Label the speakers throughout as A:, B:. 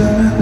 A: 어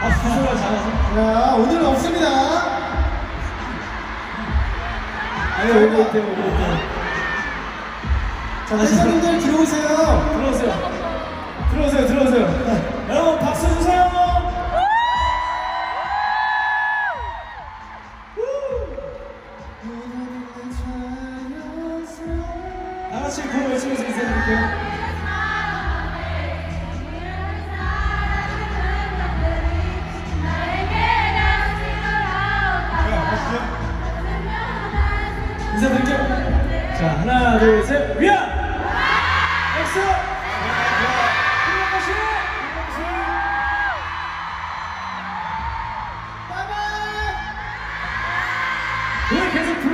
B: 박수 주세요 잘하세요
C: 자, 오늘은 없습니다.
B: 아니 오늘 올게요 오늘 올게요
C: 자, 팬분들 들어오세요.
B: 들어오세요. 들어오세요 들어오세요. 여러분 박수 주세요. 다 같이 구호 외치면서 인사드릴게요 Look,